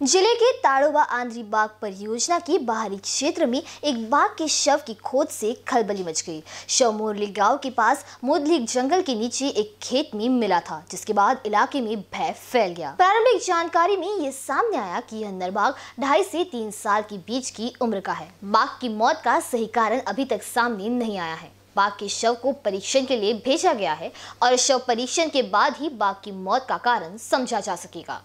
ज़िले के ताड़ोबा आंध्री बाग परियोजना के बाहरी क्षेत्र में एक बाघ के शव की खोज से खलबली मच गई। शव मोरली गाँव के पास मोदली जंगल के नीचे एक खेत में मिला था, जिसके बाद इलाके में भय फैल गया। प्रारंभिक जानकारी में ये सामने आया कि यह नरबाग ढाई से तीन साल के बीच की उम्र का है। बाघ की मौत का सही कारण अभी तक सामने नहीं आया है। बाघ के शव को परीक्षण के लिए भेजा गया है और शव परीक्षण के बाद ही बाघ की मौत का कारण समझा जा सकेगा।